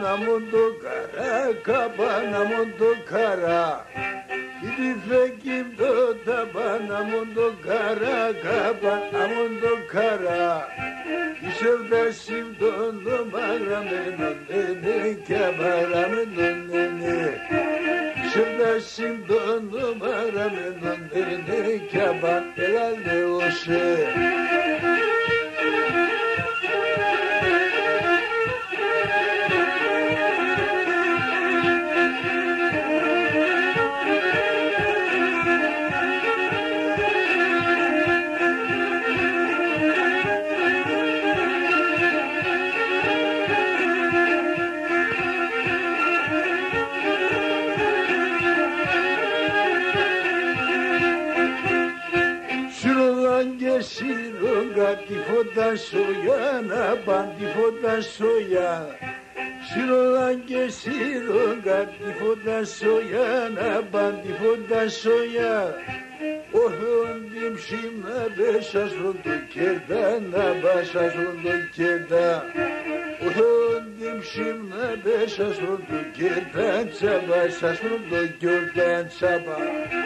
mundo kara kabana mundo kara. Gidifekim do tabana mundo kara kabana mundo kara numara menonene kabara menonene İşevda simdo numara menonene kabara herhalde o şey Şuradan geçiyorlar difodan soyana bandifodan soya. Şuradan geçiyorlar difodan soyana bandifodan soya. Ohundim şimdi beşasındı kerdana başasındı kerda. Ohundim şimdi beşasındı kerdan sabah sasındı kerdan sabah